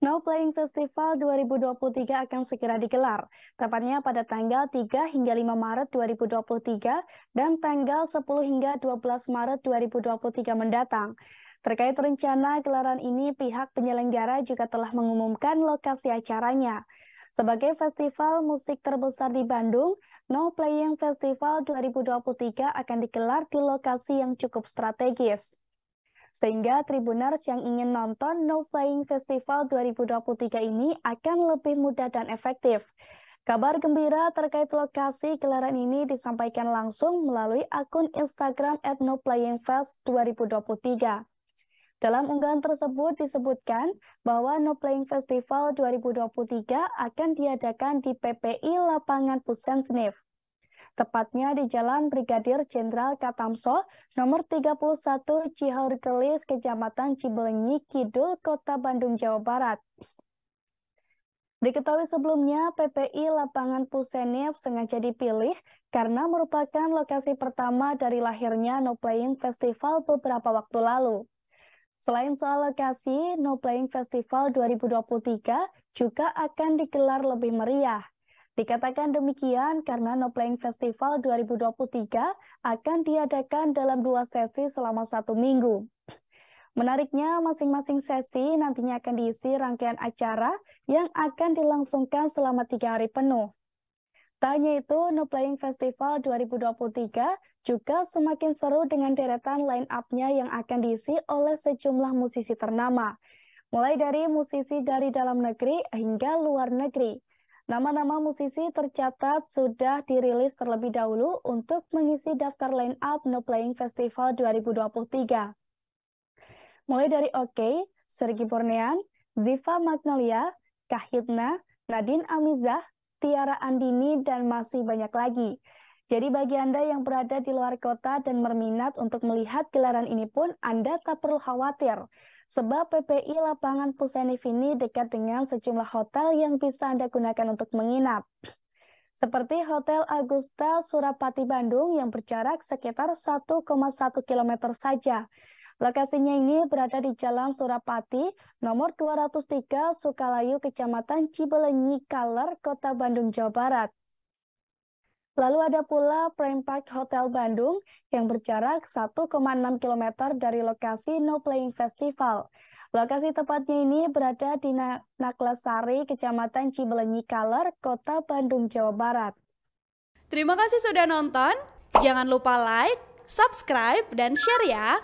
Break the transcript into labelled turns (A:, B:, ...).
A: No Playing Festival 2023 akan segera digelar, tepatnya pada tanggal 3 hingga 5 Maret 2023 dan tanggal 10 hingga 12 Maret 2023 mendatang. Terkait rencana gelaran ini, pihak penyelenggara juga telah mengumumkan lokasi acaranya. Sebagai festival musik terbesar di Bandung, No Playing Festival 2023 akan digelar di lokasi yang cukup strategis sehingga Tribuners yang ingin nonton No Flying Festival 2023 ini akan lebih mudah dan efektif. Kabar gembira terkait lokasi gelaran ini disampaikan langsung melalui akun Instagram at No Playing Fest 2023. Dalam unggahan tersebut disebutkan bahwa No Playing Festival 2023 akan diadakan di PPI Lapangan Pusen Snif tepatnya di Jalan Brigadir Jenderal Katamso, nomor 31 Cihaurkelis, Kecamatan Cibelenyi, Kidul, Kota Bandung, Jawa Barat. Diketahui sebelumnya, PPI Lapangan Pusenif sengaja dipilih karena merupakan lokasi pertama dari lahirnya No Playing Festival beberapa waktu lalu. Selain soal lokasi, No Playing Festival 2023 juga akan digelar lebih meriah. Dikatakan demikian karena No Playing Festival 2023 akan diadakan dalam dua sesi selama satu minggu. Menariknya, masing-masing sesi nantinya akan diisi rangkaian acara yang akan dilangsungkan selama tiga hari penuh. Tak hanya itu, No Playing Festival 2023 juga semakin seru dengan deretan line-up-nya yang akan diisi oleh sejumlah musisi ternama, mulai dari musisi dari dalam negeri hingga luar negeri. Nama-nama musisi tercatat sudah dirilis terlebih dahulu untuk mengisi daftar line-up No Playing Festival 2023. Mulai dari OK, Sergi Bornean, Ziva Magnolia, Kahitna, Nadine Amizah, Tiara Andini, dan masih banyak lagi. Jadi bagi Anda yang berada di luar kota dan berminat untuk melihat gelaran ini pun, Anda tak perlu khawatir sebab PPI Lapangan Pusenif ini dekat dengan sejumlah hotel yang bisa Anda gunakan untuk menginap. Seperti Hotel Agusta Surapati Bandung yang berjarak sekitar 1,1 km saja. Lokasinya ini berada di Jalan Surapati, nomor 203 Sukalayu, Kecamatan Cibelenyi, Kaler, Kota Bandung, Jawa Barat. Lalu ada pula Prime Park Hotel Bandung yang berjarak 1,6 km dari lokasi No Playing Festival. Lokasi tepatnya ini berada di Naklasari, Kecamatan Cibelenyi Kaler, Kota Bandung, Jawa Barat.
B: Terima kasih sudah nonton. Jangan lupa like, subscribe, dan share ya.